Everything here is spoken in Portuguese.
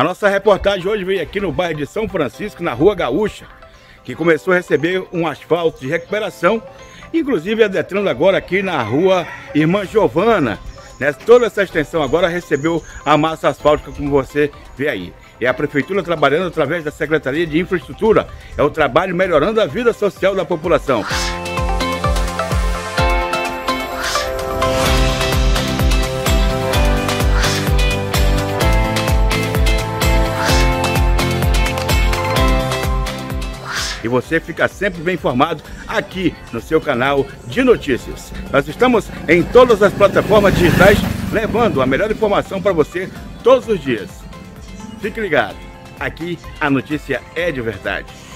A nossa reportagem hoje veio aqui no bairro de São Francisco, na Rua Gaúcha, que começou a receber um asfalto de recuperação, inclusive adentrando agora aqui na Rua Irmã Giovana. Né? Toda essa extensão agora recebeu a massa asfáltica, como você vê aí. É a Prefeitura trabalhando através da Secretaria de Infraestrutura. É o trabalho melhorando a vida social da população. E você fica sempre bem informado aqui no seu canal de notícias. Nós estamos em todas as plataformas digitais levando a melhor informação para você todos os dias. Fique ligado, aqui a notícia é de verdade.